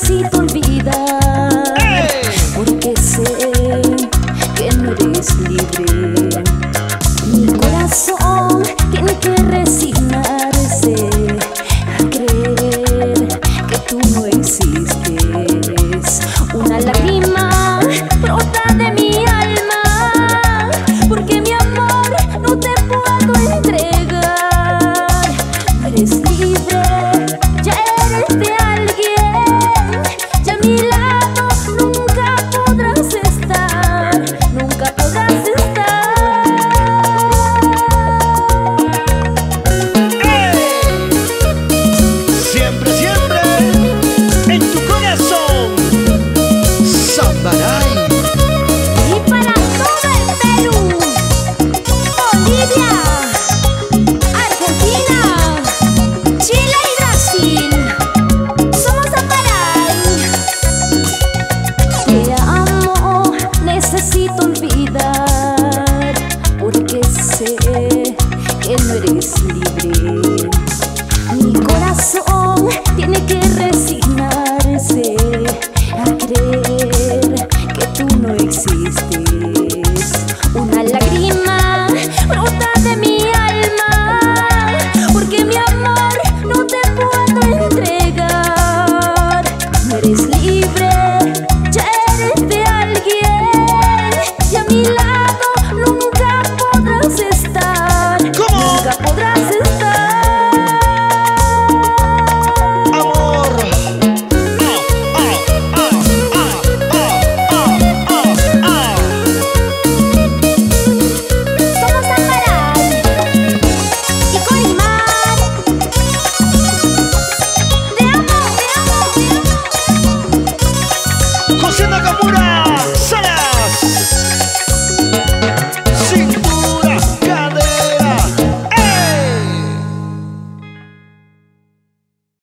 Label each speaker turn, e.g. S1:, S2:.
S1: necesito olvidar tiene que resignarse a creer que tú no existes. Una lágrima. murmurado.